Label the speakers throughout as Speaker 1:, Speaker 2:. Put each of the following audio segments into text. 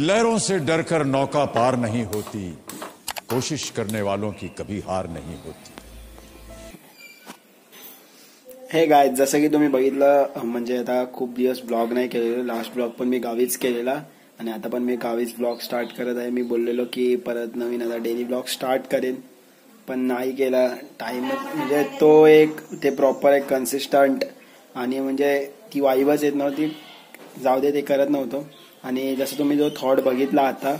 Speaker 1: लहरों से डरकर नौका पार नहीं होती। कोशिश करने वालों की कभी हार नाही होती।
Speaker 2: हे गाय जसं की तुम्ही बघितलं म्हणजे आता खूप दिवस ब्लॉग नाही केलेलं लास्ट ब्लॉग पण मी गावीच केलेला आणि आता पण मी गावीच ब्लॉग स्टार्ट करत आहे मी बोललेलो की परत नवीन आता डेली ब्लॉग स्टार्ट करेन पण नाही केला टाइम म्हणजे तो एक ते प्रॉपर एक कन्सिस्टंट आणि म्हणजे ती वाईबच येत नव्हती जाऊ दे ते करत नव्हतो। आणि जसं तुम्ही जो थॉट बघितला आता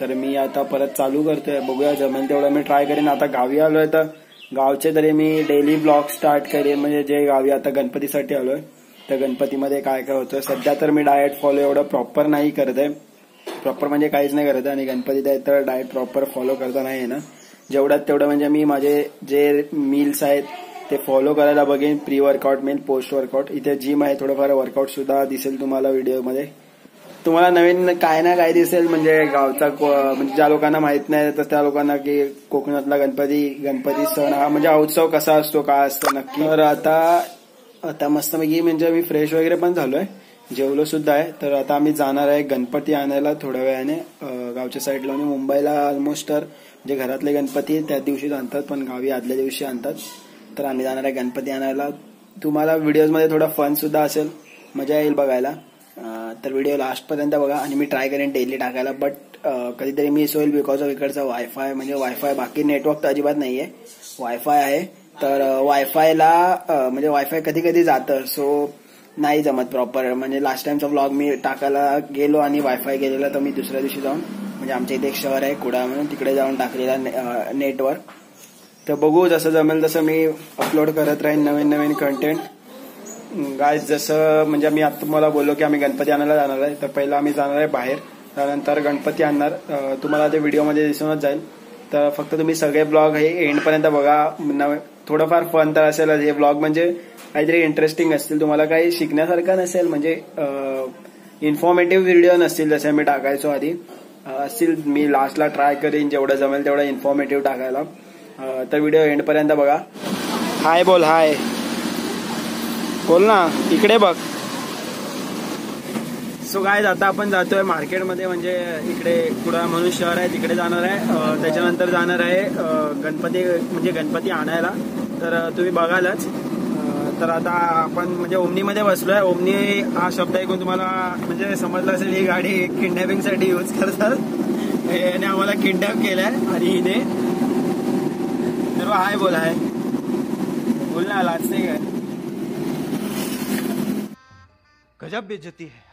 Speaker 2: तर मी आता परत चालू करतोय. बघूया जमेल तेवढं मी ट्राय करेन. आता गावी आलोय तर गावचे तरी मी डेली ब्लॉग स्टार्ट करेन. म्हणजे जे गावी आता गणपतीसाठी आलोय तर गणपतीमध्ये काय काय होतं सध्या तर मी डाएट फॉलो एवढं प्रॉपर नाही करत आहे. प्रॉपर म्हणजे काहीच नाही करत आहे. आणि गणपतीत आहे तर डाएट प्रॉपर फॉलो करता नाही ना. जेवढ्यात तेवढं म्हणजे मी माझे जे मील्स आहेत ते फॉलो करायला बघेन. Pre workout meal post workout इथे जिम आहे. थोडंफार वर्कआउट सुद्धा दिसेल तुम्हाला व्हिडिओमध्ये तुम्हाला नवीन काय ना काय दिसेल म्हणजे गावचा म्हणजे ज्या लोकांना माहीत नाही तर त्या लोकांना की कोकणातला गणपती गणपती सण हा म्हणजे उत्सव कसा असतो काय असतो नक्की. तर आता आता मस्तपैकी म्हणजे मी फ्रेश वगैरे पण झालोय जेवलो सुद्धा आहे. तर आता आम्ही जाणार आहे गणपती आणायला थोड्या वेळाने गावच्या साईडला आणि मुंबईला ऑलमोस्ट तर जे घरातले गणपती त्याच दिवशीच आणतात पण गावी आदल्या दिवशी आणतात. तर आम्ही जाणार आहे गणपती आणायला. तुम्हाला व्हिडिओजमध्ये थोडा फन सुद्धा असेल मजा येईल बघायला. तर व्हिडिओ लास्टपर्यंत बघा आणि मी ट्राय करेन डेली टाकायला बट कधीतरी मिस होईल बिकॉज ऑफ इकडचा वायफाय म्हणजे वायफाय बाकी नेटवर्क तर अजिबात नाही आहे. वायफाय आहे तर वायफायला म्हणजे वायफाय कधी कधी जातं सो नाही जमत प्रॉपर म्हणजे लास्ट टाइमचा व्लॉग मी टाकायला गेलो आणि वायफाय गेलेला तर मी दुसऱ्या दिवशी जाऊन म्हणजे आमच्या इथे एक शहर आहे कुडा म्हणून तिकडे जाऊन टाकलेला नेटवर्क तर बघू जसं जमेल तसं मी अपलोड करत राहीन नवीन नवीन कंटेंट गाय जसं म्हणजे मी आता तुम्हाला बोललो की आम्ही गणपती आणायला जाणार आहे तर पहिला आम्ही जाणार आहे बाहेर. त्यानंतर गणपती आणणार. तुम्हाला ते व्हिडिओमध्ये दिसूनच जाईल. तर फक्त तुम्ही सगळे ब्लॉग हे एंडपर्यंत बघा. थोडंफार फन तर असेल हे ब्लॉग म्हणजे काहीतरी इंटरेस्टिंग असतील. तुम्हाला काही शिकण्यासारखं नसेल म्हणजे इन्फॉर्मेटिव्ह व्हिडिओ नसतील जसे मी टाकायचो आधी. असतील. मी लास्टला ट्राय करीन. जेवढं जमेल तेवढं इन्फॉर्मेटिव्ह टाकायला. तर व्हिडिओ एंडपर्यंत बघा. हाय बोल हाय बोल ना इकडे बघ. सो काय आता आपण जातोय मार्केटमध्ये म्हणजे इकडे कुडा म्हणून शहर आहे तिकडे जाणार आहे. त्याच्यानंतर जाणार आहे गणपती म्हणजे गणपती आणायला. तर तुम्ही बघालच. तर आता आपण म्हणजे ओमनीमध्ये बसलोय. ओमनी हा शब्द ऐकून तुम्हाला म्हणजे समजलं असेल ही गाडी किडनॅपिंगसाठी यूज करतात. याने आम्हाला किडनॅप केलाय आणि हिने तर हाय बोल हाय. बोल ना लाजते काय?
Speaker 3: गजब बेइज्जती है।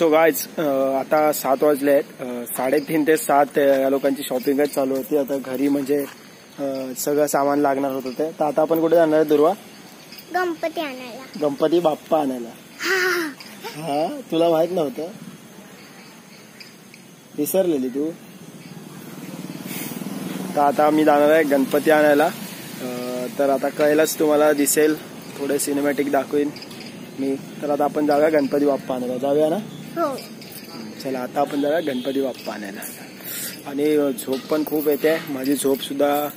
Speaker 2: सो गायज आता सात वाजले आहेत. साडेतीन ते सात या लोकांची शॉपिंगच चालू होती. आता घरी म्हणजे सगळं सामान लागणार होतं ते. तर आता आपण कुठे जाणार दुर्वा?
Speaker 4: गणपती आणायला.
Speaker 2: गणपती बाप्पा आणायला. हा तुला माहीत नव्हतं? विसरलेली तू. तर आता मी जाणार आहे गणपती आणायला. तर आता कळलंच तुम्हाला दिसेल. थोडे सिनेमॅटिक दाखवीन मी. तर आता आपण जाऊया गणपती बाप्पा आणायला. जाऊया ना?
Speaker 4: हो.
Speaker 2: चला आता आपण जरा गणपती बाप्पा आणायला. आणि झोप पण खूप येते. माझी झोप सुद्धा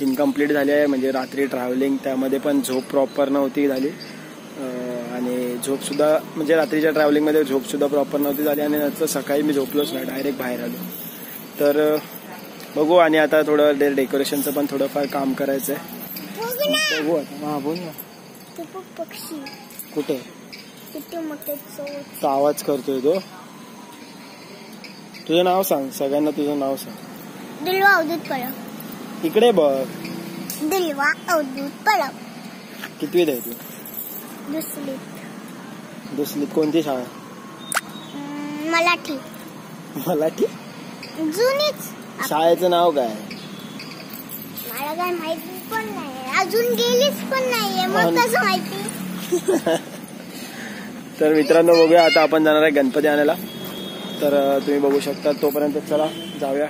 Speaker 2: इनकम्प्लीट झाली आहे. म्हणजे रात्री ट्रॅव्हलिंग त्यामध्ये पण झोप प्रॉपर नव्हती झाली. आणि झोप सुद्धा म्हणजे रात्रीच्या ट्रॅव्हलिंगमध्ये झोप सुद्धा प्रॉपर नव्हती झाली आणि नंतर सकाळी मी झोपलोच नाही डायरेक्ट बाहेर आलो. तर बघू आणि आता थोडं डेकोरेशनचं पण थोडंफार काम करायचंय. बघू आता. हा बोल ना. कुठे?
Speaker 4: किती मोठे चोच
Speaker 2: तो आवाज करतोय तो. तुझं नाव सांग सगळ्यांना तुझं नाव सांग.
Speaker 4: दिलवा अवधूत पळव
Speaker 2: इकडे बघ.
Speaker 4: दिलवा अवधूत पळव
Speaker 2: कितवीत आहे तू?
Speaker 4: दुसरी
Speaker 2: दुसरीत कोणती शाळा?
Speaker 4: मराठी.
Speaker 2: मराठी?
Speaker 4: जुनीच.
Speaker 2: शाळेचं नाव काय?
Speaker 4: मला काय माहिती पण नाही अजून गेलीच पण नाहीये. मग कसं माहिती.
Speaker 2: तर मित्रांनो बघूया आता आपण जाणार आहे गणपती आणायला. तर तुम्ही बघू शकता तोपर्यंत चला जाऊया.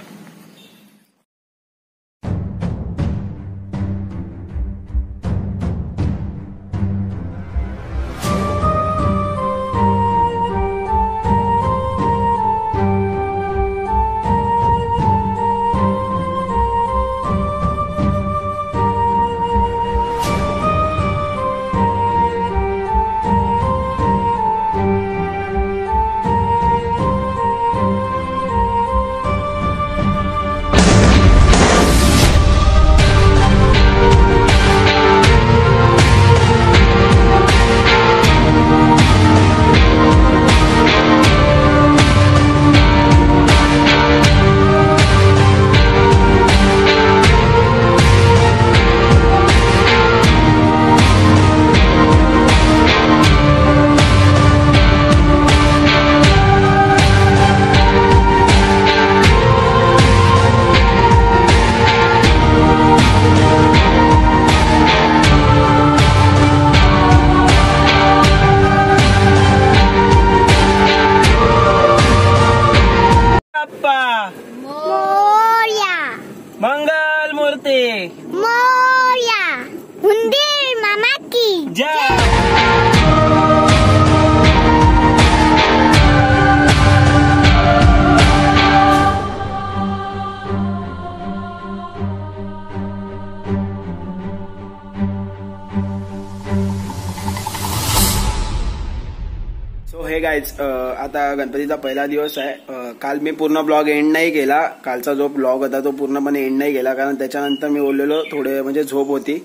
Speaker 2: गायच आता गणपतीचा पहिला दिवस आहे. काल मी पूर्ण ब्लॉग एंड नाही केला. कालचा जो ब्लॉग होता तो पूर्णपणे एंड नाही केला. कारण त्याच्यानंतर मी बोललेलो थोडे म्हणजे झोप होती.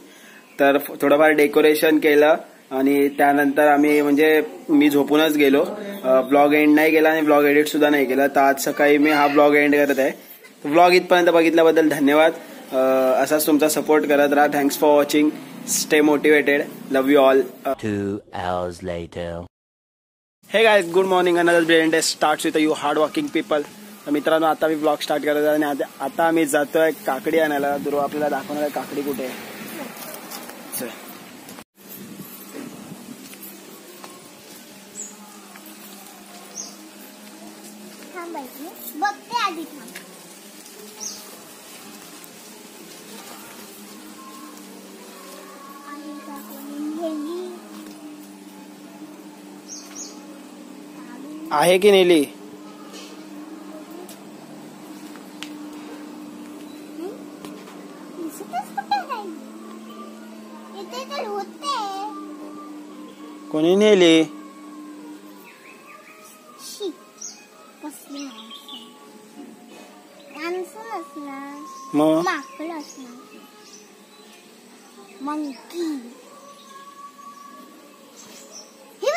Speaker 2: तर थोडंफार डेकोरेशन केलं आणि त्यानंतर आम्ही म्हणजे मी झोपूनच गेलो. ब्लॉग एंड नाही केला आणि ब्लॉग एडिट सुद्धा नाही केला. तर आज सकाळी मी हा ब्लॉग एंड करत आहे. ब्लॉग इथपर्यंत बघितल्याबद्दल धन्यवाद. असाच तुमचा सपोर्ट करत राहा. Thanks for watching stay motivated love you all
Speaker 5: two hours later
Speaker 2: hey guy good morning another brilliant day start with you hard working people तर मित्रांनो आता मी ब्लॉग स्टार्ट करत आहे आणि आता- आता आम्ही जातोय काकडी आणायला. दुर्वा आपल्याला दाखवणार आहे काकडी कुठे आहे.
Speaker 4: आहे की नेली?
Speaker 2: कोणी नेली? मग?
Speaker 4: असणार मंकी ही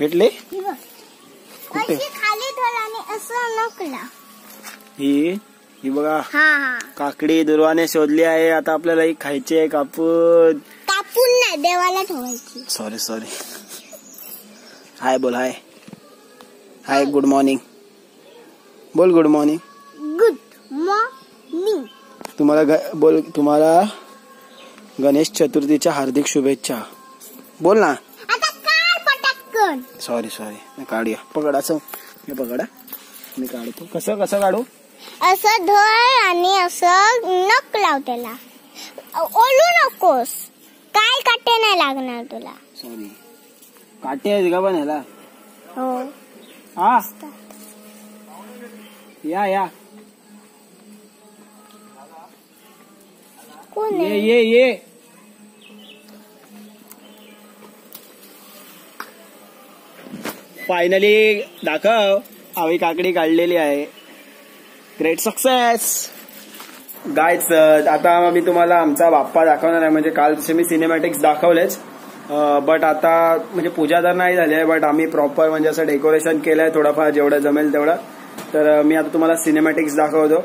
Speaker 4: भेटली? ही
Speaker 2: कुठे?
Speaker 4: खाली धर आणि असं नकला.
Speaker 2: ही ही बघा. काकडी दुर्वाने शोधली आहे. आता आपल्याला ही खायची आहे कापून.
Speaker 4: कापून नाही देवाला ठेवायची.
Speaker 2: सॉरी सॉरी हाय बोल हाय. हाय गुड मॉर्निंग बोल गुड मॉर्निंग
Speaker 4: गुड मॉर्निंग
Speaker 2: तुम्हाला बोल तुम्हाला गणेश चतुर्थीच्या हार्दिक शुभेच्छा. बोल ना.
Speaker 4: पटकन
Speaker 2: सॉरी सॉरी काढूया. पकड असं. हे पकडा. मी काढतो. कसं कसं काढू?
Speaker 4: असं धर आणि असं नक लाव त्याला. ओलू नकोस. काय काटे नाही लागणार तुला.
Speaker 2: सॉरी काटे आहेत का पण ह्याला?
Speaker 4: हो.
Speaker 2: हा? या या.
Speaker 4: कोण
Speaker 2: ये? ये ये. फायनली दाखव. आम्ही काकडी काढलेली आहे. ग्रेट सक्सेस गायच आता मी तुम्हाला आमचा बाप्पा दाखवणार आहे. म्हणजे काल तसे मी सिनेमॅटिक्स दाखवलेच. बट आता म्हणजे पूजा तर नाही झाली आहे बट आम्ही प्रॉपर म्हणजे असं डेकोरेशन केलं आहे थोडंफार जेवढं जमेल तेवढं.
Speaker 4: तर मी आता तुम्हाला सिनेमॅटिक्स दाखवतो.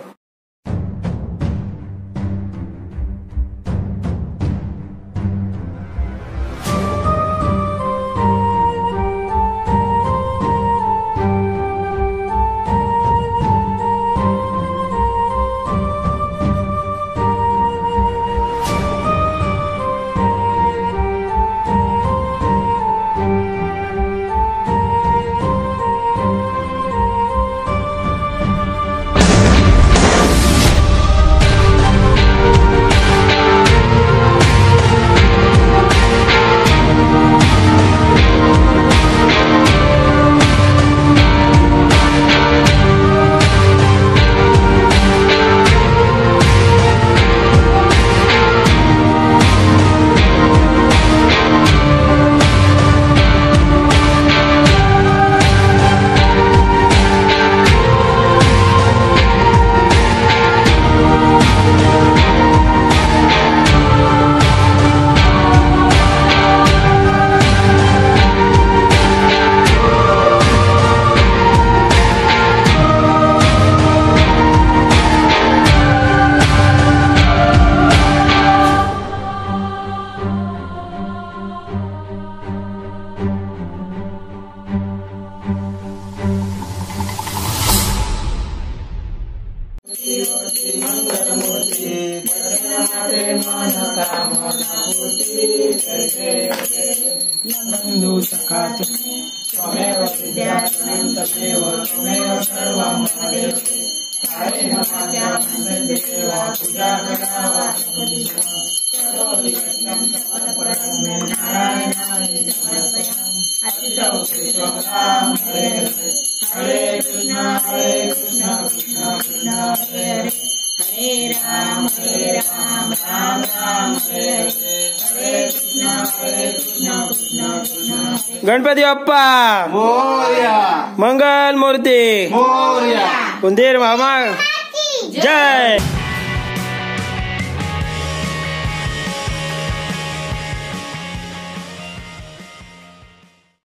Speaker 2: बंधू सखा तुम्ही त्वमेव
Speaker 4: विद्यासनंतमेव त्वमेव सर्वं मदेव हरे नमात्यासन्ददेवा पूजा करा सर्वविषयं समर्पणं मे नारायणाय समर्पयामि अतितौ श्रीत्वं हरे हरे कृष्ण हरे कृष्ण कृष्ण कृष्ण हरे हरे. हरे राम हरे राम राम राम हरे हरे. गणपती बाप्पा मंगल मूर्ती उंदीर मामा जय